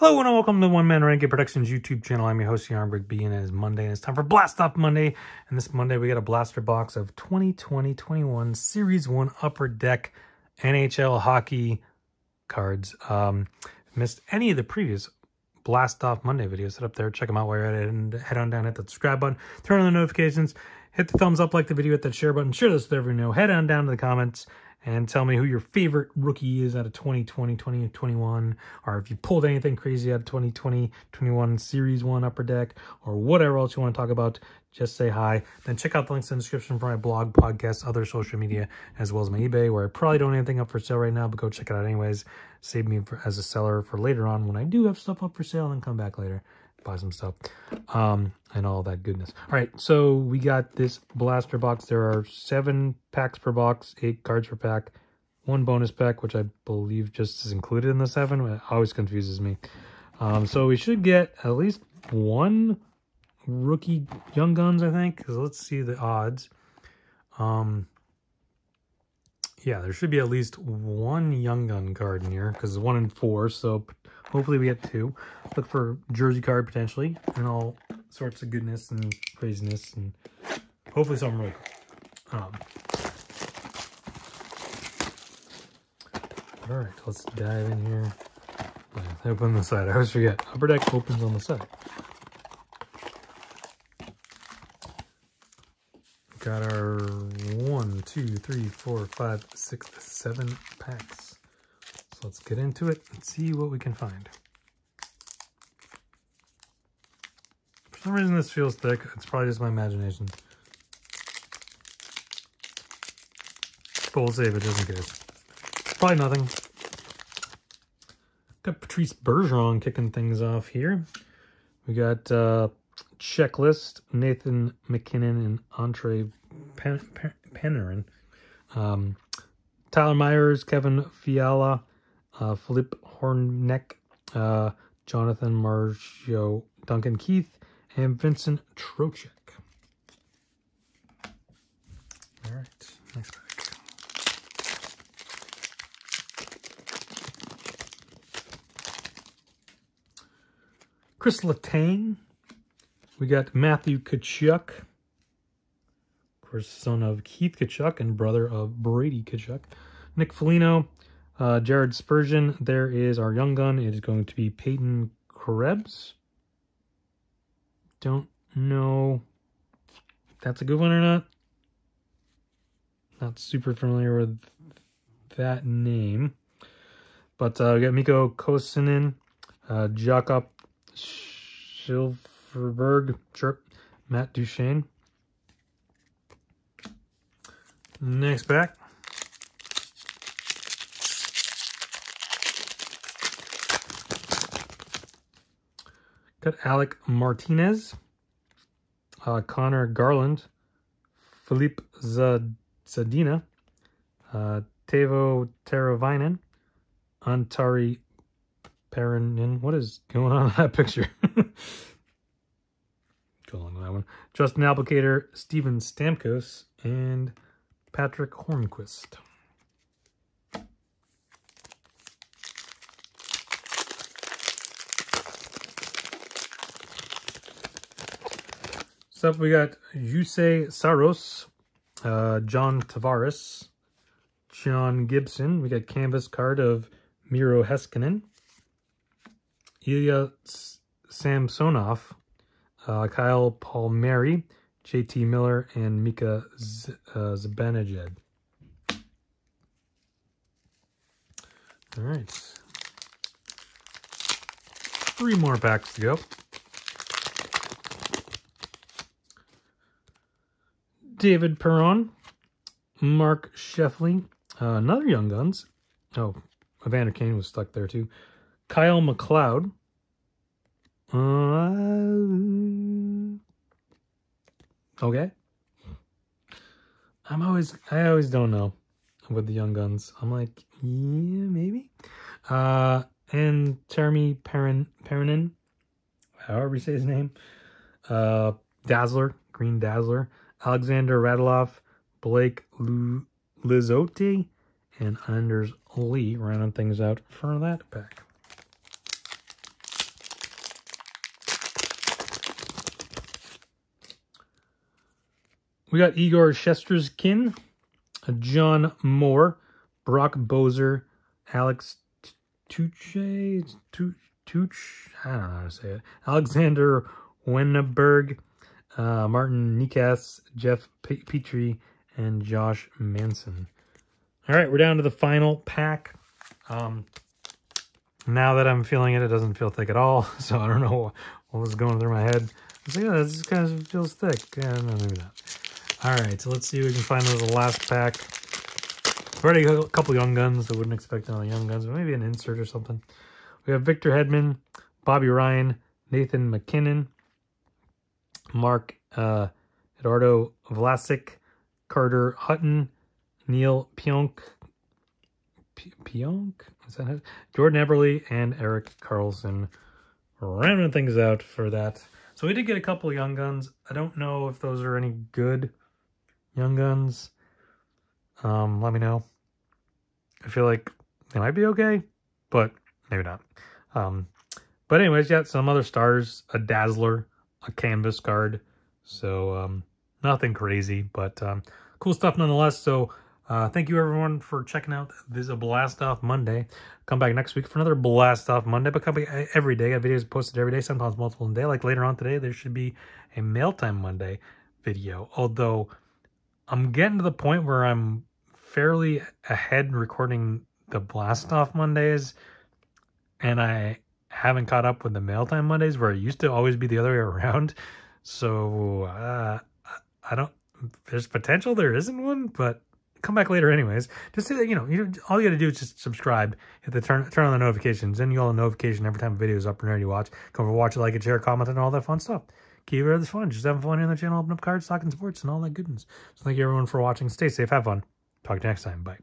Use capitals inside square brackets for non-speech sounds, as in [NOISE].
Hello and welcome to One Man Renegade Productions YouTube channel. I'm your host, Yarnberg B, and it is Monday, and it's time for Blast Off Monday. And this Monday, we got a blaster box of 2020-21 Series 1 Upper Deck NHL hockey cards. Um, missed any of the previous Blast Off Monday videos, head up there, check them out while you're at it, and head on down, hit the subscribe button, turn on the notifications, hit the thumbs up, like the video, hit that share button, share this with everyone you know, head on down to the comments, and tell me who your favorite rookie is out of 2020, 2021, or if you pulled anything crazy out of 2020, 21 Series 1 Upper Deck, or whatever else you want to talk about, just say hi. Then check out the links in the description for my blog, podcast, other social media, as well as my eBay, where I probably don't have anything up for sale right now, but go check it out anyways. Save me for, as a seller for later on when I do have stuff up for sale and come back later buy some stuff um and all that goodness. All right so we got this blaster box. There are seven packs per box eight cards per pack one bonus pack which i believe just is included in the seven. It always confuses me. Um so we should get at least one rookie young guns i think because let's see the odds. Um yeah there should be at least one young gun card in here because it's one in four so Hopefully we get two. Look for jersey card potentially and all sorts of goodness and craziness and hopefully something really cool. Um, all right, let's dive in here. Yeah, open the side. I always forget. Upper deck opens on the side. Got our one, two, three, four, five, six, seven packs. So let's get into it and see what we can find. For some reason this feels thick. It's probably just my imagination. But we'll save it just in case. Probably nothing. Got Patrice Bergeron kicking things off here. We got uh, Checklist, Nathan MacKinnon, and Andre Panarin. Um, Tyler Myers, Kevin Fiala, uh, Filip Hronek, uh, Jonathan Marchio, Duncan Keith, and Vincent Trocheck. All right, next pack. Chris Letang. We got Matthew Tkachuk. Course, son of Keith Tkachuk and brother of Brady Tkachuk. Nick Foligno, uh, Jared Spurgeon, there is our young gun. It is going to be Peyton Krebs. Don't know if that's a good one or not. Not super familiar with that name. But uh, we got Mikko Koskinen, uh, Jakob Silfverberg, Matt Duchene. Next pack. Got Alec Martinez, uh, Conor Garland, Filip Zadina, uh, Teuvo Teravainen, Antari Paranin. What is going on in that [LAUGHS] picture? Go along with that one. Justin Applicator, Steven Stamkos, and Patric Hornqvist. So we got Juuse Saros, uh, John Tavares, John Gibson. We got canvas card of Miro Heiskanen, Ilya Samsonov, uh, Kyle Palmieri, JT Miller, and Mika Z uh, Zibanejad. All right. Three more packs to go. David Perron, Mark Scheifele, uh, another Young Guns. Oh, Evander Kane was stuck there too. Kyle McLeod. Uh, okay. I'm always, I always don't know with the Young Guns. I'm like, yeah, maybe. Uh, and Jeremy Perrin, Perrinin, however you say his name. Uh, Dazzler, Green Dazzler. Alexander Radulov, Blake Lizotte, and Anders Lee rounding things out for that pack. We got Igor Shesterkin, John Moore, Brock Boeser, Alex Tuche, Tuch, I don't know how to say it, Alexander Wennberg, uh, Martin Necas, Jeff Petry, and Josh Manson. All right, we're down to the final pack. Um, now that I'm feeling it, it doesn't feel thick at all. [LAUGHS] So I don't know what was going through my head. I was this kind of feels thick. Yeah, no, maybe not. All right, so let's see if we can find the last pack. Already got a couple young guns. I wouldn't expect another young guns, but maybe an insert or something. We have Victor Hedman, Bobby Ryan, Nathan MacKinnon, Mark uh, Eduardo Vlasic, Carter Hutton, Neal Pionk, Pionk, is that it? Jordan Eberle, and Erik Karlsson rounding things out for that. So we did get a couple young guns. I don't know if those are any good young guns. Um, let me know. I feel like they might be okay, but maybe not. Um, but anyways, yeah, some other stars, a Dazzler, a Canvas card. So um, nothing crazy, but um, cool stuff nonetheless. So uh, thank you everyone for checking out this Blast Off Monday. Come back next week for another Blast Off Monday, but come back every day. I have videos posted every day, sometimes multiple in a day. Like later on today, there should be a Mail Time Monday video. Although I'm getting to the point where I'm fairly ahead recording the Blast Off Mondays, and I haven't caught up with the Mail Time Mondays where it used to always be the other way [LAUGHS] around. So uh, I don't. There's potential there isn't one, but come back later anyways. Just you know, you all you got to do is just subscribe, hit the turn turn on the notifications, then you'll get a notification every time a video is up and ready to watch. Come over, watch it, like it, share, comment, and all that fun stuff. Keep it this fun. Just having fun on the channel, open up cards, talking sports, and all that goodness. So thank you everyone for watching. Stay safe, have fun. Talk to you next time. Bye.